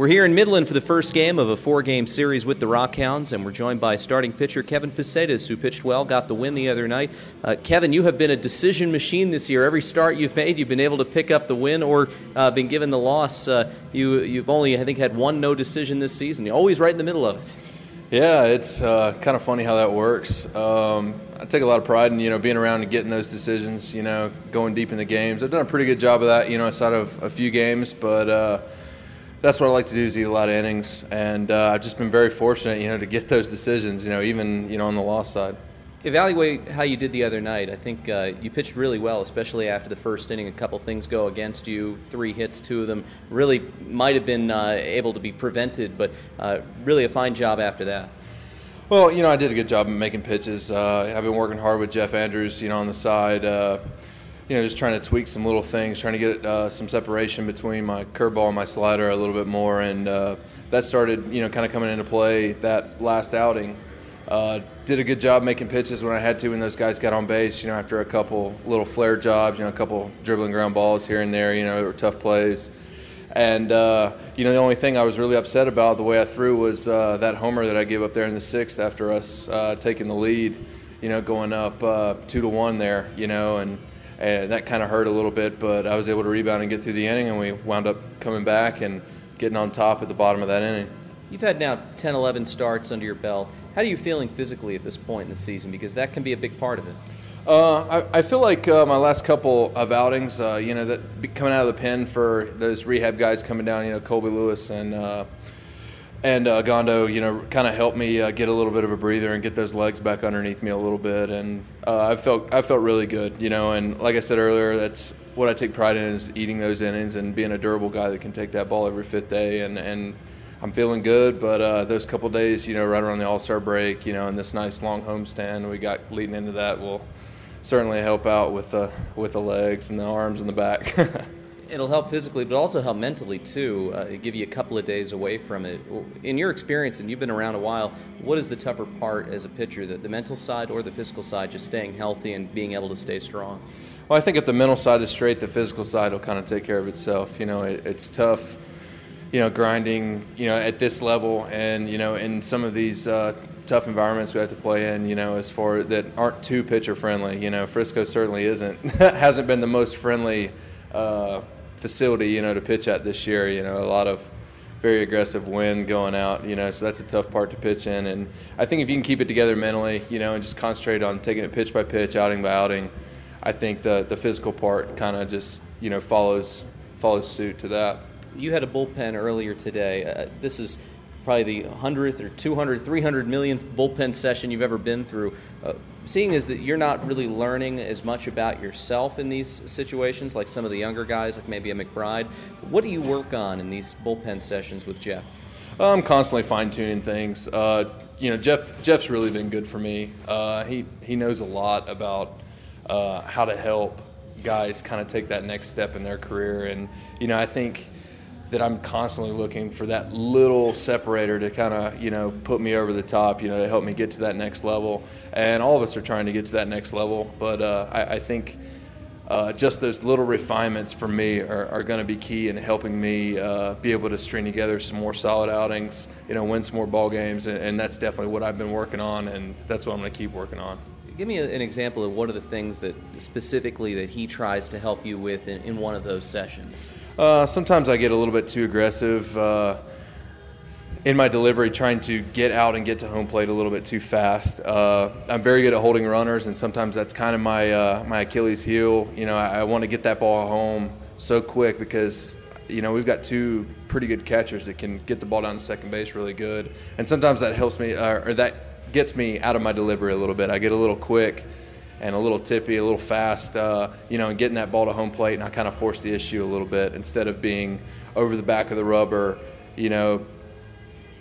We're here in Midland for the first game of a four game series with the Rockhounds, and we're joined by starting pitcher Kevin Pucetas, who pitched well, got the win the other night. Uh, Kevin, you have been a decision machine this year. Every start you've made, you've been able to pick up the win or uh, been given the loss. Uh, you, you've only, I think, had one no decision this season. You're always right in the middle of it. Yeah, it's uh, kind of funny how that works. Um, I take a lot of pride in you know being around and getting those decisions. You know, going deep in the games. I've done a pretty good job of that. You know, aside of a few games, but uh, that's what I like to do is eat a lot of innings, and uh, I've just been very fortunate, you know, to get those decisions. You know, even you know on the loss side. Evaluate how you did the other night. I think uh, you pitched really well, especially after the first inning. A couple things go against you. Three hits, two of them really might have been uh, able to be prevented, but uh, really a fine job after that. Well, you know, I did a good job of making pitches. Uh, I've been working hard with Jeff Andrews, you know, on the side uh, you know, just trying to tweak some little things, trying to get uh, some separation between my curveball and my slider a little bit more, and uh, that started, you know, kind of coming into play that last outing. Uh, did a good job making pitches when I had to when those guys got on base. You know, after a couple little flare jobs, you know, a couple dribbling ground balls here and there. You know, were tough plays. And uh, you know, the only thing I was really upset about the way I threw was uh, that homer that I gave up there in the sixth after us uh, taking the lead. You know, going up two to one there. You know, and and that kind of hurt a little bit. But I was able to rebound and get through the inning, and we wound up coming back and getting on top at the bottom of that inning. You've had now 10, 11 starts under your belt. How are you feeling physically at this point in the season? Because that can be a big part of it. Uh, I, I, feel like uh, my last couple of outings, uh, you know, that coming out of the pen for those rehab guys coming down, you know, Colby Lewis and uh, and uh, Gondo, you know, kind of helped me uh, get a little bit of a breather and get those legs back underneath me a little bit, and uh, I felt I felt really good, you know. And like I said earlier, that's what I take pride in is eating those innings and being a durable guy that can take that ball every fifth day, and and I'm feeling good. But uh, those couple days, you know, right around the All Star break, you know, and this nice long homestand we got leading into that will certainly help out with the with the legs and the arms and the back. it'll help physically, but also help mentally too. Uh, give you a couple of days away from it. In your experience, and you've been around a while, what is the tougher part as a pitcher, the, the mental side or the physical side, just staying healthy and being able to stay strong? Well, I think if the mental side is straight, the physical side will kind of take care of itself. You know, it, it's tough, you know, grinding, you know, at this level and, you know, in some of these uh, tough environments we have to play in, you know, as far that aren't too pitcher friendly. You know, Frisco certainly isn't, hasn't been the most friendly uh, facility, you know, to pitch at this year. You know, a lot of very aggressive wind going out, you know, so that's a tough part to pitch in. And I think if you can keep it together mentally, you know, and just concentrate on taking it pitch by pitch, outing by outing, I think the the physical part kind of just you know follows follows suit to that. You had a bullpen earlier today. Uh, this is probably the 100th or 200, 300 millionth bullpen session you've ever been through. Uh, seeing is that you're not really learning as much about yourself in these situations, like some of the younger guys, like maybe a McBride. What do you work on in these bullpen sessions with Jeff? I'm constantly fine tuning things. Uh, you know, Jeff Jeff's really been good for me. Uh, he he knows a lot about uh, how to help guys kind of take that next step in their career, and you know, I think that I'm constantly looking for that little separator to kind of, you know, put me over the top, you know, to help me get to that next level. And all of us are trying to get to that next level. But uh, I, I, think uh, just those little refinements for me are, are going to be key in helping me uh, be able to string together some more solid outings, you know, win some more ball games. And, and that's definitely what I've been working on, and that's what I'm going to keep working on. Give me an example of one of the things that specifically that he tries to help you with in, in one of those sessions. Uh, sometimes I get a little bit too aggressive uh, in my delivery, trying to get out and get to home plate a little bit too fast. Uh, I'm very good at holding runners, and sometimes that's kind of my uh, my Achilles heel. You know, I, I want to get that ball home so quick because you know we've got two pretty good catchers that can get the ball down to second base really good, and sometimes that helps me uh, or that gets me out of my delivery a little bit. I get a little quick and a little tippy, a little fast, uh, you know, and getting that ball to home plate, and I kind of forced the issue a little bit instead of being over the back of the rubber, you know,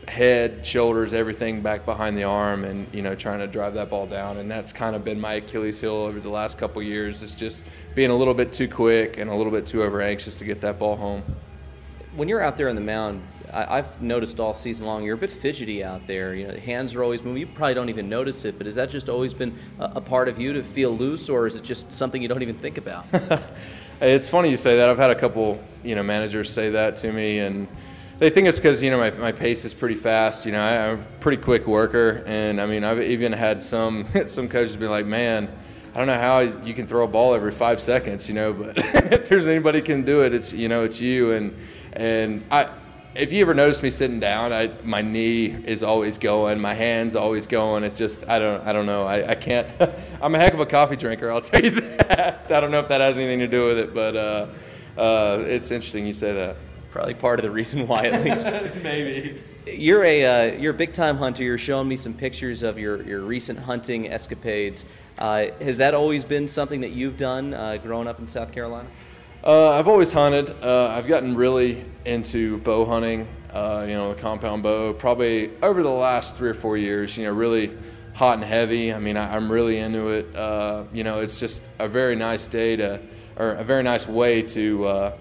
head, shoulders, everything back behind the arm, and you know, trying to drive that ball down. And that's kind of been my Achilles heel over the last couple years. Is just being a little bit too quick and a little bit too over anxious to get that ball home. When you're out there on the mound, I, have noticed all season long you're a bit fidgety out there. You know, hands are always moving. You probably don't even notice it, but has that just always been a, a part of you to feel loose, or is it just something you don't even think about? it's funny you say that. I've had a couple, you know, managers say that to me, and they think it's because you know my, my pace is pretty fast. You know, I, am a pretty quick worker, and I mean I've even had some some coaches be like, "Man, I don't know how you can throw a ball every five seconds." You know, but if there's anybody can do it, it's you know it's you. And and I if you ever notice me sitting down, I, my knee is always going, my hands always going. It's just I don't I don't know. I, I can't. I'm a heck of a coffee drinker. I'll tell you that. I don't know if that has anything to do with it, but uh, uh, it's interesting you say that. Probably part of the reason why, at least. Maybe. You're a uh, you're a big time hunter. You're showing me some pictures of your, your recent hunting escapades. Uh, has that always been something that you've done uh, growing up in South Carolina? Uh, I've always hunted. Uh, I've gotten really into bow hunting, uh, you know, the compound bow, probably over the last three or four years, you know, really hot and heavy. I mean, I, am really into it. Uh, you know, it's just a very nice day to, or a very nice way to uh,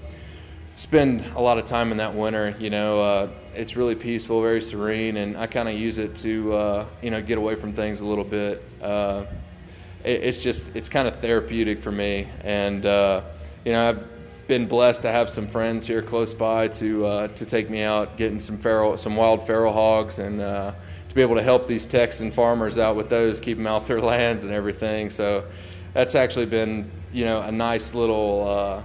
spend a lot of time in that winter. You know, uh, it's really peaceful, very serene, and I kind of use it to, you know, get away from things a little bit. It, it's just, it's kind of therapeutic for me. And, you know, I've been blessed to have some friends here close by to uh, to take me out, getting some feral, some wild feral hogs, and uh, to be able to help these Texan farmers out with those, keep them off their lands and everything. So that's actually been, you know, a nice little uh,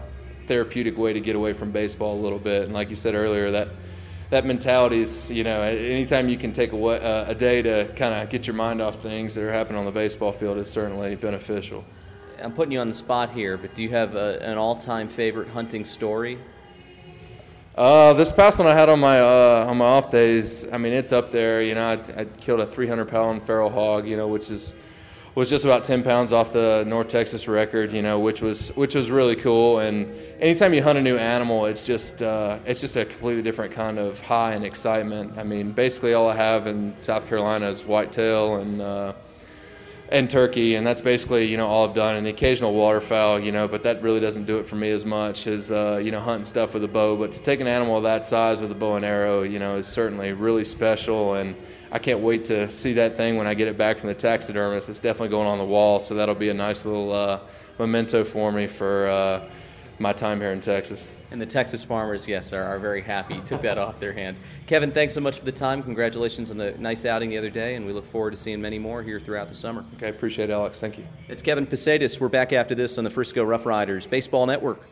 therapeutic way to get away from baseball a little bit. And like you said earlier, that that mentality is, you know, anytime you can take a, uh, a day to kind of get your mind off things that are happening on the baseball field is certainly beneficial. I'm putting you on the spot here, but do you have a, an all-time favorite hunting story? Uh, this past one I had on my uh, on my off days, I mean it's up there. You know, I, I killed a 300 pound feral hog. You know, which is was just about 10 pounds off the North Texas record. You know, which was which was really cool. And anytime you hunt a new animal, it's just uh, it's just a completely different kind of high and excitement. I mean, basically all I have in South Carolina is whitetail and uh, and turkey, and that's basically you know all I've done, and the occasional waterfowl, you know, but that really doesn't do it for me as much as uh, you know hunting stuff with a bow. But to take an animal of that size with a bow and arrow, you know, is certainly really special, and I can't wait to see that thing when I get it back from the taxidermist. It's definitely going on the wall, so that'll be a nice little uh, memento for me for uh, my time here in Texas. And the Texas farmers, yes, are, are very happy. Took that off their hands. Kevin, thanks so much for the time. Congratulations on the nice outing the other day, and we look forward to seeing many more here throughout the summer. Okay, appreciate it, Alex. Thank you. It's Kevin Pucetas. We're back after this on the Frisco RoughRiders Baseball Network.